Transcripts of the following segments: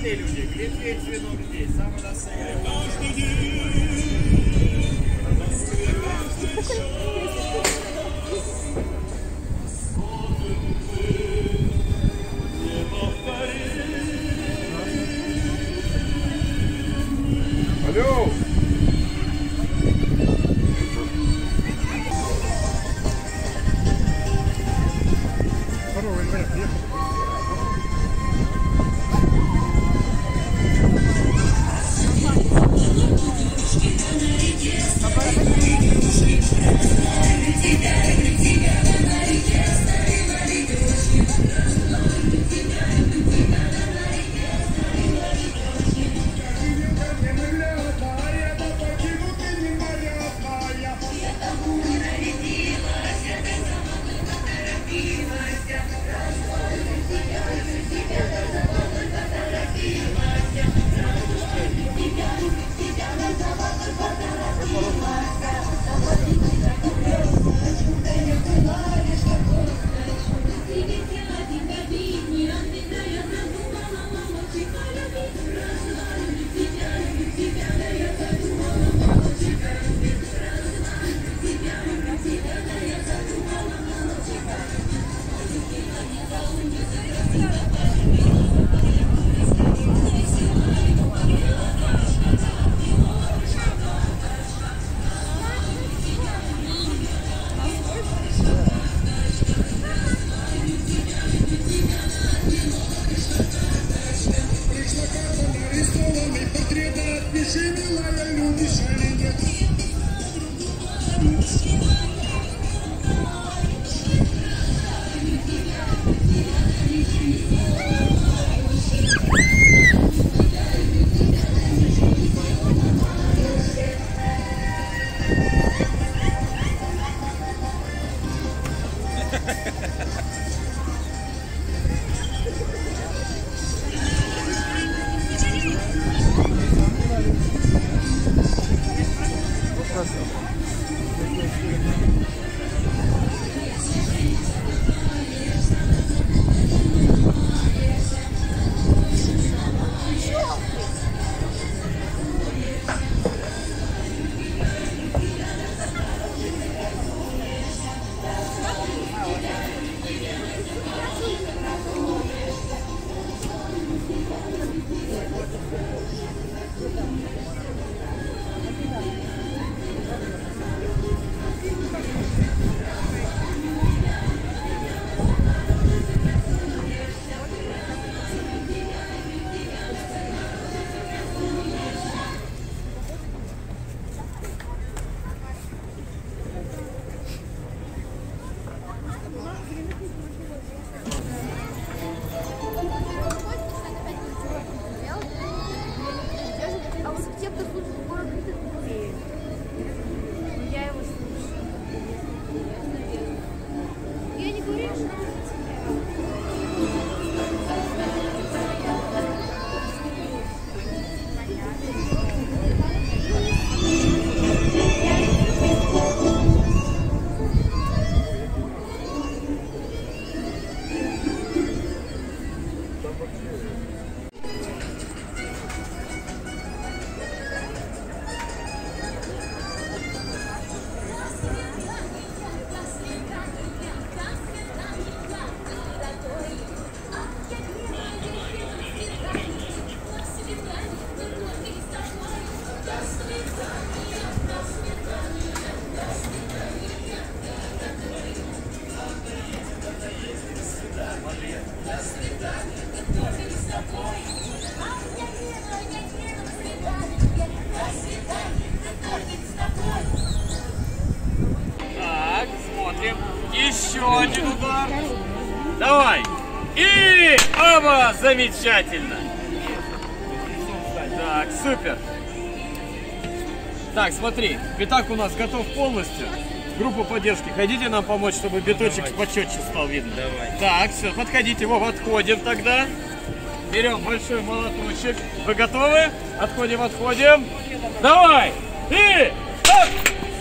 Молодые люди, глядеть вино людей, самое настоящее. Алло! Здорово, Илья, приехал. Замечательно. Так, супер. Так, смотри, пятак у нас готов полностью. Группа поддержки, хотите нам помочь, чтобы биточек почетче стал видно? Давай. Так, все, подходите, его отходим тогда. Берем большой молоточек. Вы готовы? Отходим, отходим. Давай! И! Оп!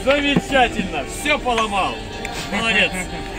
Замечательно! Все поломал. Молодец.